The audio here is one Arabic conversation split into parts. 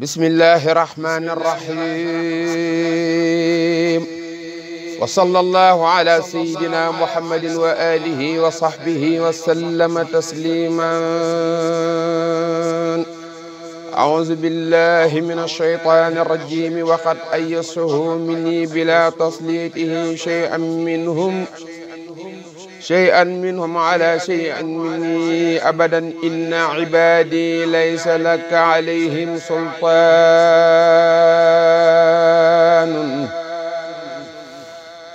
بسم الله الرحمن الرحيم وصلى الله على سيدنا محمد وآله وصحبه وسلم تسليما أعوذ بالله من الشيطان الرجيم وقد أيسه مني بلا تسليته شيئا منهم شيئا منهم على شيئا مني أبدا. إن عبادي ليس لك عليهم سلطان.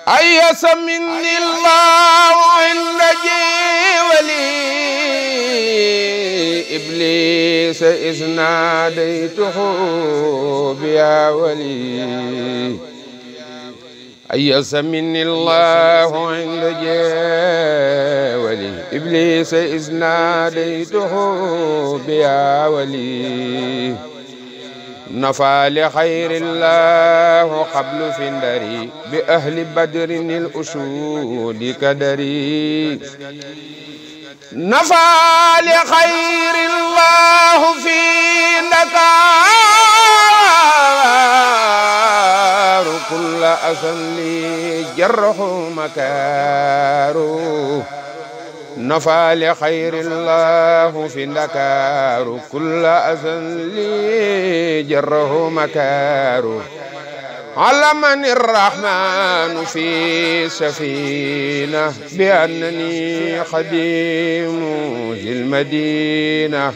أيس مني الله عند جيولي إبليس إذ ناديته بيا ولي. أيس مني الله عند جاولي إبليس إذ ناديته بيا ولي. نفى لخير الله قبل فندري بأهل بدر الأسود كدري. نفى لخير الله في دكار كل أسن لي جره مكارو نفى لخير الله في دكار كل أسن لي جره مكارو علمني الرحمن في سفينة بأنني خديم ذي المدينة.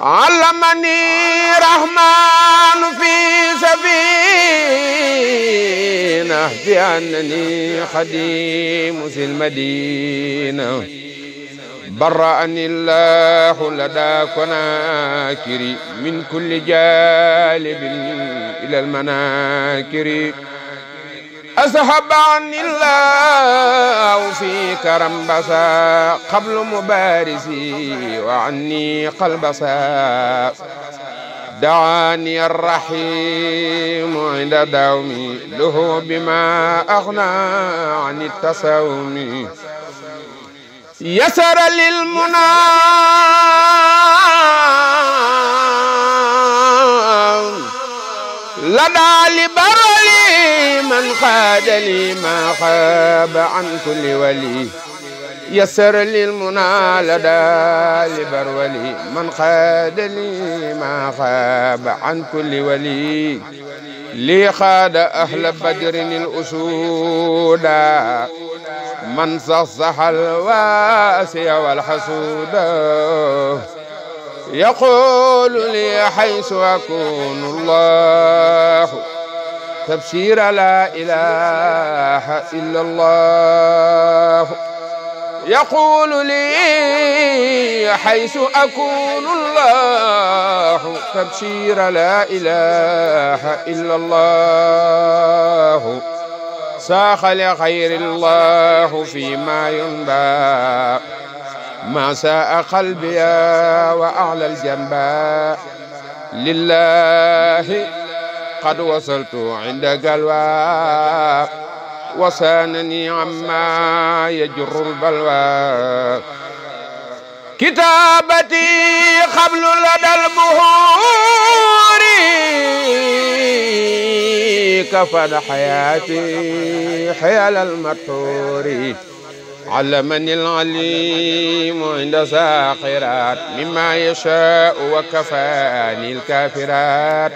علمني رحمن في سفينة بأنني خديم ذي المدينة. برأني الله لدى كناكري من كل جالب إلى المناكر. أذهب عني الله في كرم بسا قبل مبارسي وعني قلبسا دعاني الرحيم عند دومي له بما أغنى عن التساوم يسر للمنى لدى لبرلي من خاد لي ما خاب عن كل ولي. يسر للمنى لدى لبرولي من خاد لي ما خاب عن كل ولي. لي خاد أهل بدر الأسودا من صصح الواسي والحسود. يقول لي حيث أكون الله تبشير لا إله إلا الله. يقول لي حيث أكون الله تبشير لا إله إلا الله. ساخ لخير الله فيما ينبى. ما ساء قلبي وأعلى الجنبى لله قد وصلت عند قلوى وسانني عما يجر البلوى. كتابتي قبل لدى البهور كفن حياتي حيال المطور علمني العليم عند ساخرات مما يشاء وكفاني الكافرات.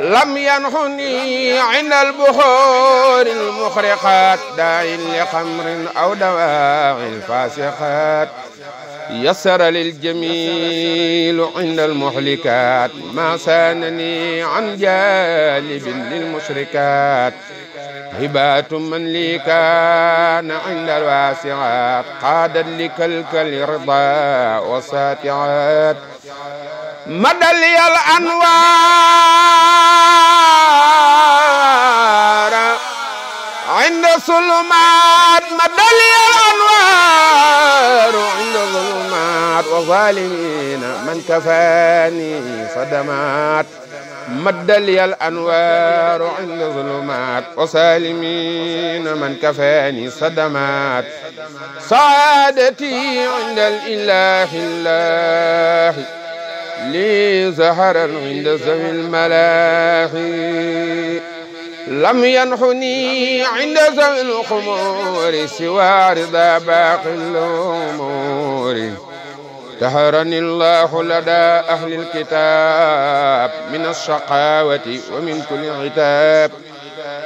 لم ينحني عند البحور المخرقات داعي لخمر أو دواعي الفاسقات يسر للجميل عند المحلكات ما سانني عن جالب للمشركات. هبات من لي كان عند الواسعات قادا لكلك الرضا والساتعات مدى لي الأنوار الظلمات وظالمين من كفاني صدمات. مد لي الأنوار عند ظلمات. وسالمين من كفاني صدمات. سعادتي عند الإله الله. لي زهرا عند ذوي الملاحي لم ينحني عند ذوي الخمور سوى رضا باقي الأمور. طهرني الله لدى أهل الكتاب من الشقاوة ومن كل عتاب.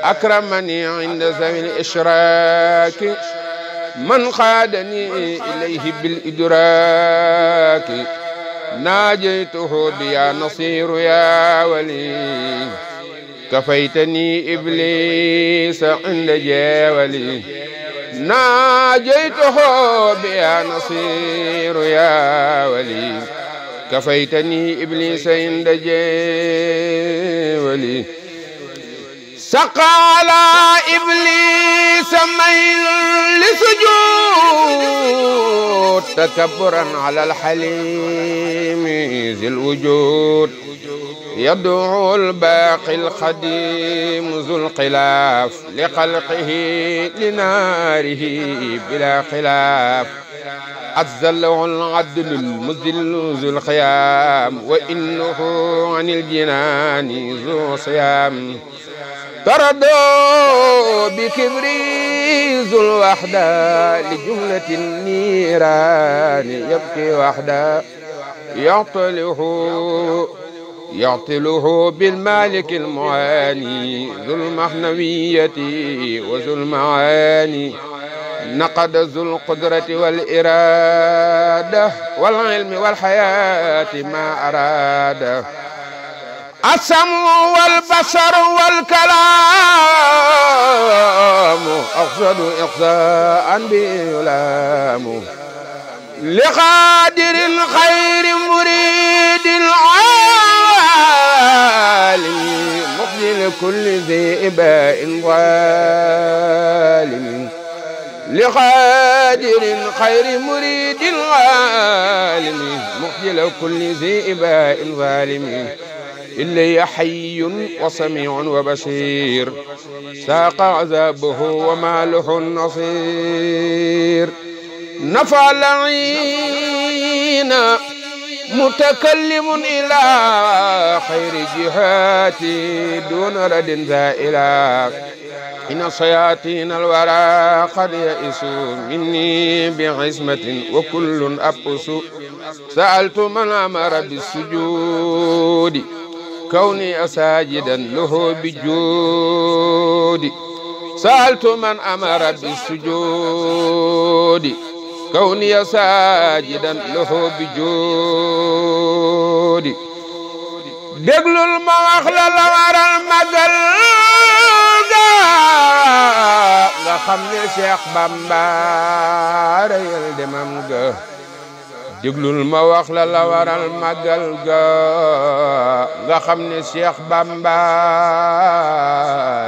أكرمني عند ذوي الإشراك من خادني إليه بالإدراك. ناجيته بيا نصير يا ولي كفيتني إبليس عند جاولي. ناجيته بيا نصير يا ولي. كفيتني إبليس عند جاولي سقى على إبليس ميل لسجود تكبرا على الحليم ذي الوجود. يدعو الباقي القديم ذو الخلاف لخلقه لناره بلا خلاف. عزله العدل المذل ذو الخيام وإنه عن الجنان ذو صيام. تردوا بكبري ذو الوحدة لجملة النيران يبكي وحده يعطله يعطله بالمالك المعاني ذو المحنوية وذو المعاني. نقد ذو القدرة والإرادة والعلم والحياة ما أراد. السمع والبصر والكلام أقصد إقصاء بيلام. لقادر الخير مريد العالم مقبل كل ذي إباء ظالم لقادر الخير مريد العالم مقبل كل ذي إباء ظالم إلي حي وسميع وبشير ساق عذابه وما له النصير نفع العين متكلم إلى خير جهاتي دون رد زائلا إن شياطين الورى قد يئسوا مني بعزمة وكل أبؤس سألت من أمر بالسجود كوني ساجدا له بجود. سألت من أمر بالسجود كوني ساجدا له بجود déglul ma wax la la waral magal ga nga xam ne Cheikh Bamba reyal demam ga déglul ma wax la la waral magal ga nga xam ne Cheikh Bamba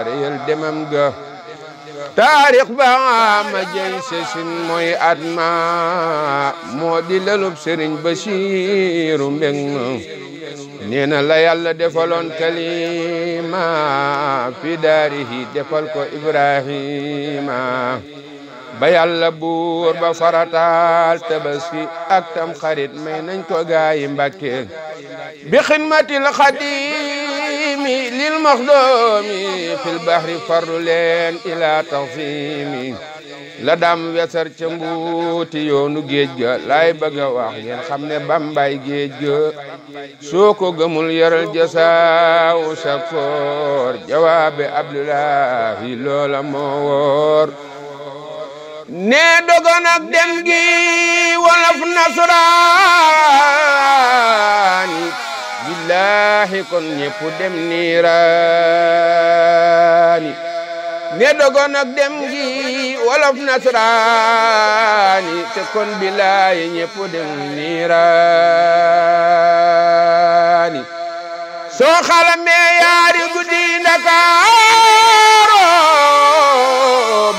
reyal demam ga تاريخ بام جيسس موي ادما مودي لالوب سيرن بشير من نينا لا يالا ديفالون كليما في داره ديفال كو إبراهيم. با يالا بور با فراتال تبسي اك خريط مي نن غاي مباكي بخدمة الخديج lil maxdoomi fil bahri farlu leen ila taxsimi la dam wesar ca yoonu géej ga laay bëgg wax. Ngeen xam ne bambay géej ga soo ko gëmul yaral jasaaw sakoor jawaabe abdullahi loola moo woor. Nee dogon ak dem gi wolof nasraani billahi kon ñépp yaari guddi Ndakaaru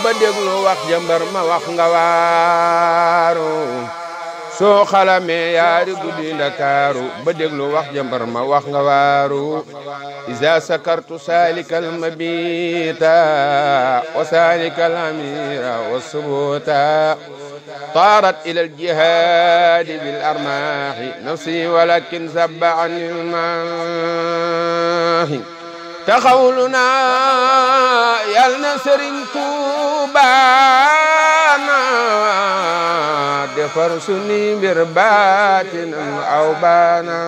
ba déglu wax jëmbar ma wax nga إذا سكرت سالك المبيتا وسالك الأميرة والصبوتا طارت إلى الجهاد بالأرماح نفسي ولكن زبعني عن الماحي taxawluna yal na sëriñ Tuuba defar sunu mbir baatinam aw baana